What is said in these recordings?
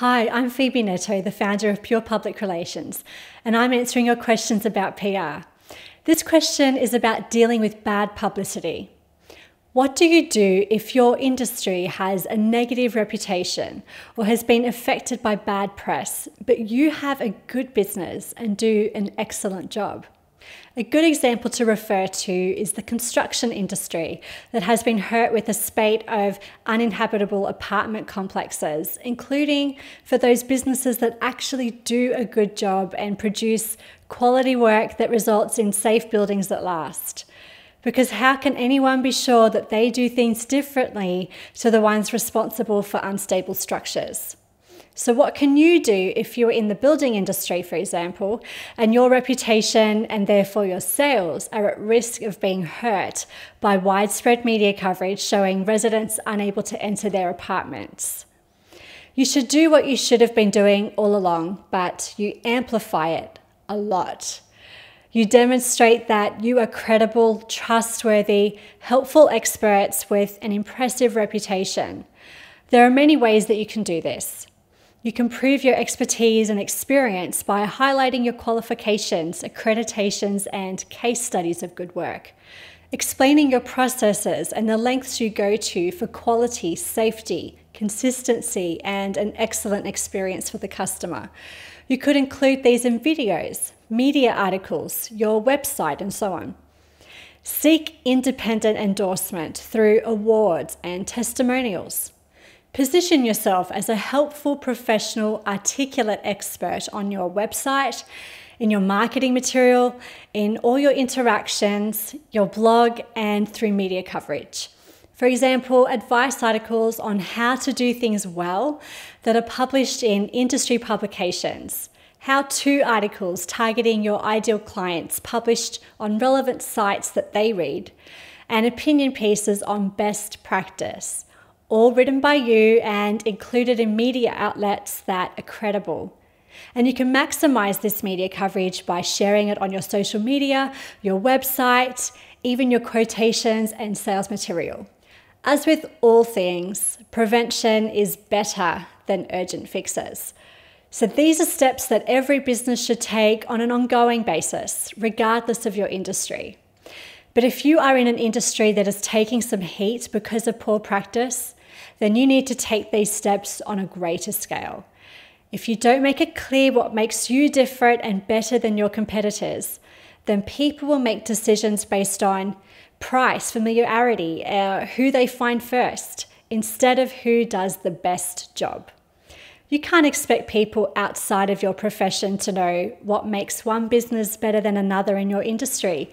Hi, I'm Phoebe Netto, the founder of Pure Public Relations, and I'm answering your questions about PR. This question is about dealing with bad publicity. What do you do if your industry has a negative reputation or has been affected by bad press, but you have a good business and do an excellent job? A good example to refer to is the construction industry that has been hurt with a spate of uninhabitable apartment complexes, including for those businesses that actually do a good job and produce quality work that results in safe buildings that last. Because how can anyone be sure that they do things differently to the ones responsible for unstable structures? So, what can you do if you're in the building industry, for example, and your reputation and therefore your sales are at risk of being hurt by widespread media coverage showing residents unable to enter their apartments? You should do what you should have been doing all along, but you amplify it a lot. You demonstrate that you are credible, trustworthy, helpful experts with an impressive reputation. There are many ways that you can do this. You can prove your expertise and experience by highlighting your qualifications, accreditations, and case studies of good work. Explaining your processes and the lengths you go to for quality, safety, consistency, and an excellent experience for the customer. You could include these in videos, media articles, your website, and so on. Seek independent endorsement through awards and testimonials. Position yourself as a helpful, professional, articulate expert on your website, in your marketing material, in all your interactions, your blog, and through media coverage. For example, advice articles on how to do things well that are published in industry publications, how to articles targeting your ideal clients published on relevant sites that they read, and opinion pieces on best practice all written by you and included in media outlets that are credible. And you can maximize this media coverage by sharing it on your social media, your website, even your quotations and sales material. As with all things, prevention is better than urgent fixes. So, these are steps that every business should take on an ongoing basis, regardless of your industry. But if you are in an industry that is taking some heat because of poor practice, then you need to take these steps on a greater scale. If you don't make it clear what makes you different and better than your competitors, then people will make decisions based on price, familiarity, uh, who they find first, instead of who does the best job. You can't expect people outside of your profession to know what makes one business better than another in your industry.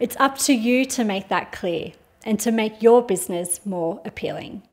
It's up to you to make that clear and to make your business more appealing.